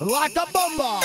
like a bomber.